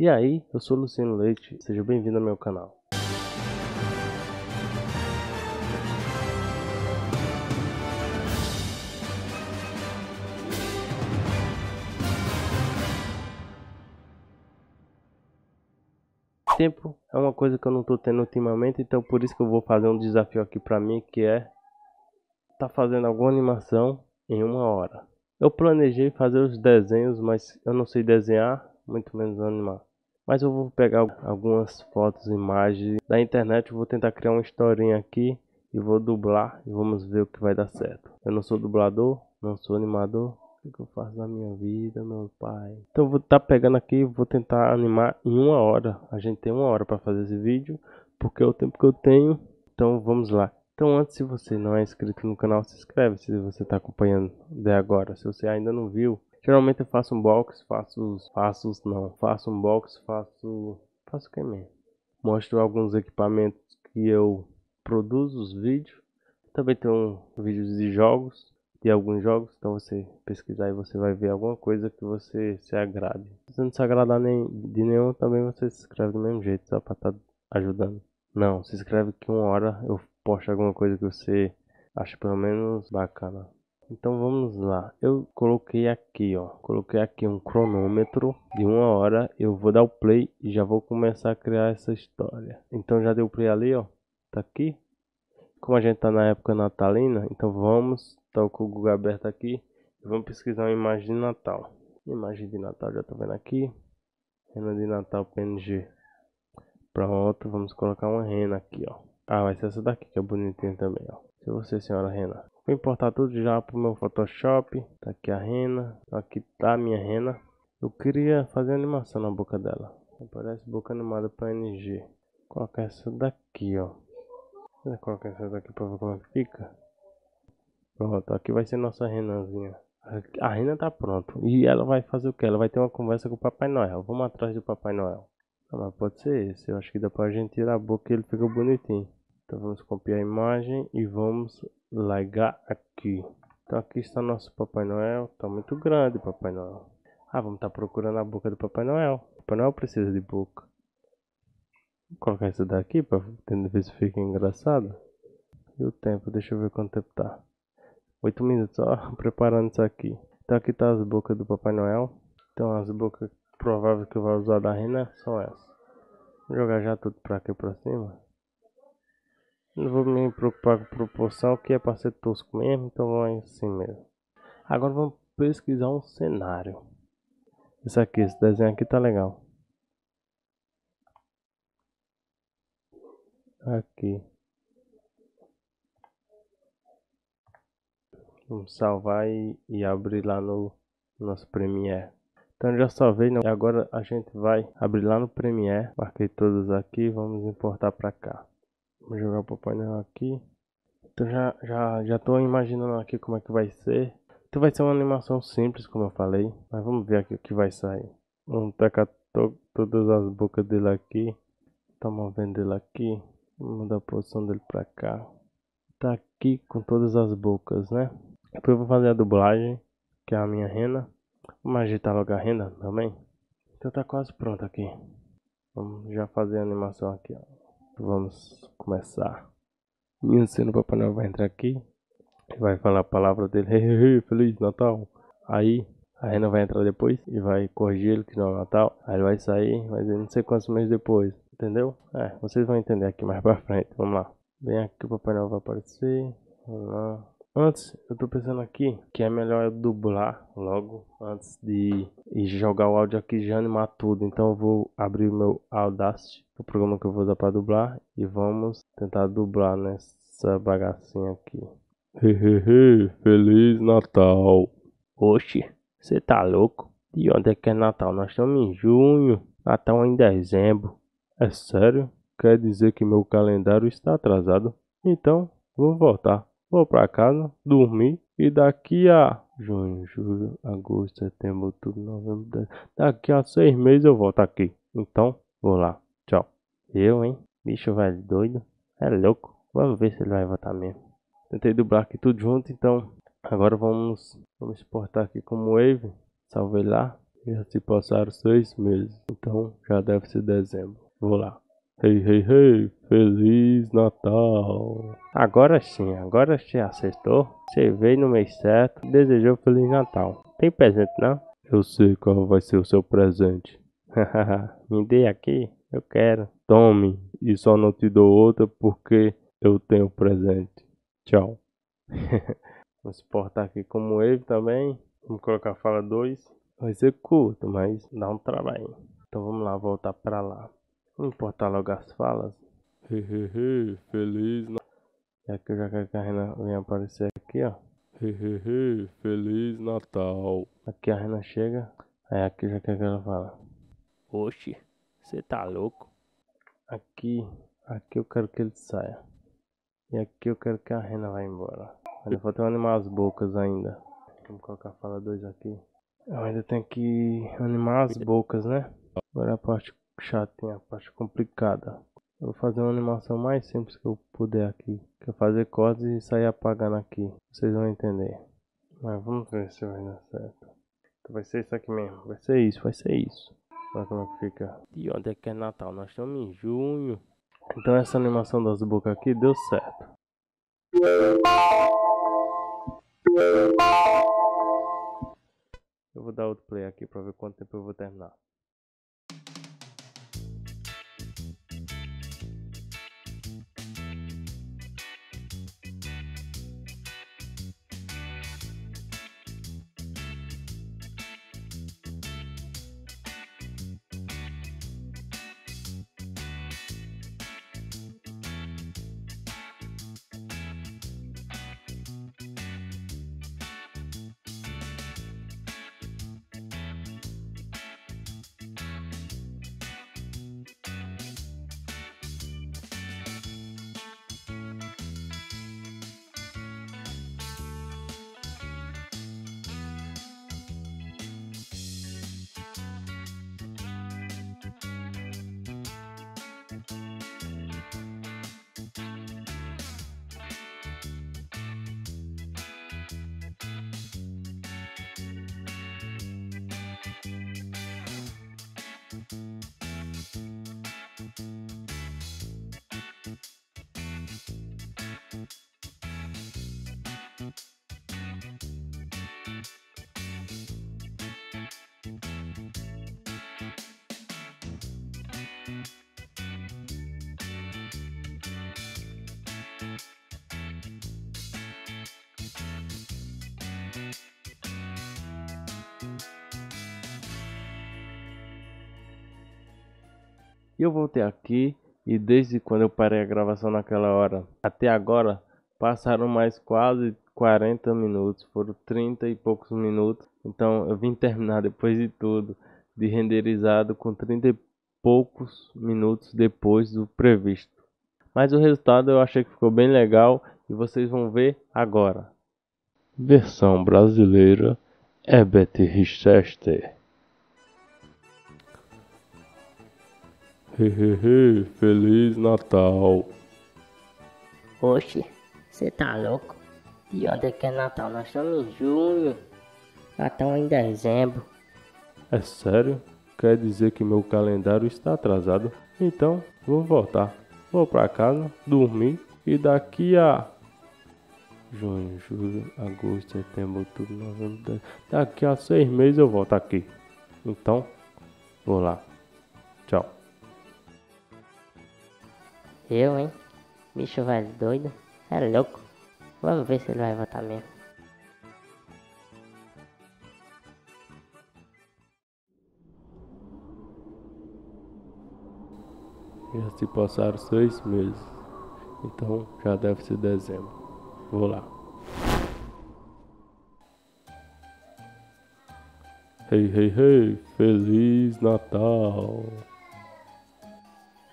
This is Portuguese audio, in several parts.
E aí, eu sou Luciano Leite, seja bem-vindo ao meu canal. Tempo é uma coisa que eu não tô tendo ultimamente, então por isso que eu vou fazer um desafio aqui pra mim, que é tá fazendo alguma animação em uma hora. Eu planejei fazer os desenhos, mas eu não sei desenhar, muito menos animar. Mas eu vou pegar algumas fotos, imagens da internet, vou tentar criar uma historinha aqui e vou dublar e vamos ver o que vai dar certo. Eu não sou dublador, não sou animador, o que eu faço na minha vida, meu pai? Então eu vou estar tá pegando aqui, vou tentar animar em uma hora. A gente tem uma hora para fazer esse vídeo, porque é o tempo que eu tenho. Então vamos lá. Então antes, se você não é inscrito no canal, se inscreve se você está acompanhando de agora. Se você ainda não viu, Geralmente eu faço um box, faço, faço não, faço um box, faço, faço o que mesmo? Mostro alguns equipamentos que eu produzo os vídeos. Também tem vídeos de jogos, de alguns jogos, então você pesquisar e você vai ver alguma coisa que você se agrade. Se não se agradar nem, de nenhum, também você se inscreve do mesmo jeito, só para estar tá ajudando. Não, se inscreve que uma hora eu posto alguma coisa que você acha pelo menos bacana. Então vamos lá. Eu coloquei aqui, ó. Coloquei aqui um cronômetro de uma hora. Eu vou dar o play e já vou começar a criar essa história. Então já deu play ali, ó. Tá aqui. Como a gente tá na época natalina, então vamos. Tá com o Google aberto aqui. Vamos pesquisar uma imagem de Natal. Imagem de Natal, já tô vendo aqui. Rena de Natal PNG. Pronto, vamos colocar uma rena aqui, ó. Ah, vai ser essa daqui que é bonitinha também, ó. Se você, senhora Rena. Vou importar tudo já pro meu Photoshop. Tá aqui a rena. Aqui tá a minha rena. Eu queria fazer animação na boca dela. Aparece boca animada PNG. Colocar essa daqui, ó. Vou colocar essa daqui pra ver como é que fica. Pronto, aqui vai ser nossa renazinha. A rena tá pronto. E ela vai fazer o que? Ela vai ter uma conversa com o Papai Noel. Vamos atrás do Papai Noel. Ah, mas pode ser esse. Eu acho que dá pra gente tirar a boca e ele fica bonitinho. Então vamos copiar a imagem e vamos largar aqui. Então aqui está nosso Papai Noel. Está muito grande Papai Noel. Ah, vamos estar tá procurando a boca do Papai Noel. Papai Noel precisa de boca. Vou colocar isso daqui para ver se fica engraçado. E o tempo, deixa eu ver quanto tempo tá. 8 minutos, ó, preparando isso aqui. Então aqui tá as bocas do Papai Noel. Então as bocas prováveis que eu vou usar da rena são essas. Vou jogar já tudo para aqui para cima. Não vou me preocupar com proporção, que é para ser tosco mesmo, então vamos assim mesmo. Agora vamos pesquisar um cenário. Esse aqui, esse desenho aqui tá legal. Aqui. Vamos salvar e, e abrir lá no nosso Premiere. Então já salvei, não. E agora a gente vai abrir lá no Premiere. Marquei todos aqui, vamos importar para cá. Vou jogar o Papai Noel aqui. Então já, já, já tô imaginando aqui como é que vai ser. Então vai ser uma animação simples, como eu falei. Mas vamos ver aqui o que vai sair. Vamos tacar to todas as bocas dele aqui. Tá movendo ele aqui. Vamos mudar a posição dele pra cá. Tá aqui com todas as bocas, né? Depois eu vou fazer a dublagem, que é a minha rena. Vamos agitar logo a renda também. Então tá quase pronto aqui. Vamos já fazer a animação aqui, ó. Vamos começar. Cena, o Papai Noel vai entrar aqui. E vai falar a palavra dele. Hey, hey, hey, Feliz Natal. Aí a Rena vai entrar depois e vai corrigir ele que não é Natal. Aí ele vai sair, mas não sei quantos meses depois. Entendeu? É, vocês vão entender aqui mais pra frente. Vamos lá. Bem aqui o Papai Noel vai aparecer. Vamos lá. Antes, eu tô pensando aqui que é melhor eu dublar logo antes de jogar o áudio aqui já animar tudo. Então eu vou abrir o meu Audacity, o programa que eu vou usar para dublar, e vamos tentar dublar nessa bagacinha aqui. Hehehe, Feliz Natal! Oxi, você tá louco? De onde é que é Natal? Nós estamos em junho, Natal em dezembro. É sério? Quer dizer que meu calendário está atrasado? Então, vou voltar. Vou para casa, dormir e daqui a junho, julho, agosto, setembro, outubro, novembro, daqui a seis meses eu volto aqui. Então, vou lá. Tchau. Eu, hein? Bicho velho doido. É louco. Vamos ver se ele vai voltar mesmo. Tentei dublar aqui tudo junto, então agora vamos, vamos exportar aqui como Wave. Salvei lá. Já se passaram seis meses, então já deve ser dezembro. Vou lá. Hey, hey, hey, Feliz Natal! Agora sim, agora você acertou. Você veio no mês certo, desejou Feliz Natal. Tem presente não? Eu sei qual vai ser o seu presente. Me dê aqui, eu quero. Tome, e só não te dou outra porque eu tenho presente. Tchau. Vamos portar aqui como ele também. Vamos colocar fala 2. Vai ser curto, mas dá um trabalho. Então vamos lá, voltar para lá. Vamos importar logo as falas. Hehehe, feliz Natal. E aqui eu já quero que a Renan venha aparecer aqui, ó. Hehehe, feliz Natal. Aqui a Renan chega. Aí aqui eu já quero que ela fala. Oxi, você tá louco? Aqui, aqui eu quero que ele saia. E aqui eu quero que a Rena vá embora. Ainda falta animar as bocas ainda. Vamos colocar a fala 2 aqui. Eu ainda tenho que animar as bocas, né? Agora a parte chatinha, a parte complicada. Eu vou fazer uma animação mais simples que eu puder aqui. Que é fazer cortes e sair apagando aqui. Vocês vão entender. Mas vamos ver se vai dar certo. Então vai ser isso aqui mesmo. Vai ser isso, vai ser isso. Olha como é que fica. E onde é que é Natal? Nós estamos em junho. Então essa animação das bocas aqui deu certo. Eu vou dar outro play aqui para ver quanto tempo eu vou terminar. E eu voltei aqui e desde quando eu parei a gravação naquela hora até agora passaram mais quase 40 minutos, foram 30 e poucos minutos. Então eu vim terminar depois de tudo de renderizado com 30 e poucos minutos depois do previsto. Mas o resultado eu achei que ficou bem legal e vocês vão ver agora. Versão brasileira Herbert Richester. Hehehe, Feliz Natal. Oxe, você tá louco? E onde é que é Natal? Nós estamos em junho. Natal em dezembro. É sério? Quer dizer que meu calendário está atrasado? Então, vou voltar. Vou pra casa, dormir e daqui a junho, julho, agosto, setembro, outubro, novembro, dezembro. Daqui a seis meses eu volto aqui. Então, vou lá. Tchau. Eu, hein? Bicho velho doido. É louco. Vamos ver se ele vai votar mesmo. Já se passaram seis meses. Então já deve ser dezembro. Vou lá. Hey, hey, hey! Feliz Natal!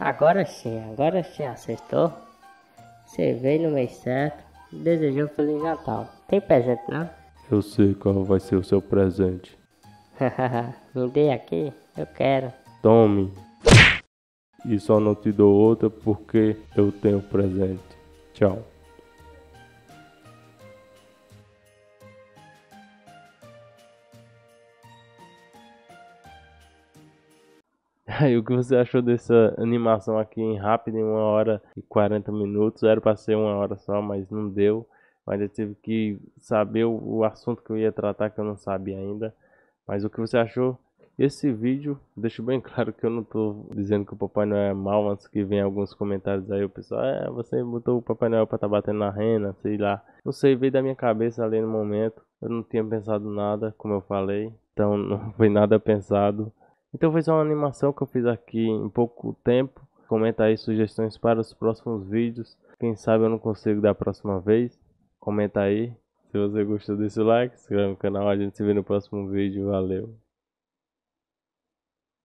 Agora sim, agora sim acertou. Você veio no mês certo, desejou Feliz Natal. Tem presente não? Eu sei qual vai ser o seu presente. Me dê aqui, eu quero. Tome. E só não te dou outra porque eu tenho presente. Tchau. Aí o que você achou dessa animação aqui em rápido, em 1 hora e 40 minutos? Era para ser uma hora só, mas não deu. Mas eu tive que saber o, assunto que eu ia tratar que eu não sabia ainda. Mas o que você achou? Esse vídeo, deixo bem claro que eu não tô dizendo que o Papai Noel é mal, antes que venha alguns comentários aí, o pessoal, é, você botou o Papai Noel pra tá batendo na rena, sei lá. Não sei, veio da minha cabeça ali no momento, eu não tinha pensado nada, como eu falei, então não foi nada pensado. Então foi só uma animação que eu fiz aqui em pouco tempo. Comenta aí sugestões para os próximos vídeos. Quem sabe eu não consigo da próxima vez. Comenta aí. Se você gostou desse like, se inscreve no canal. A gente se vê no próximo vídeo. Valeu.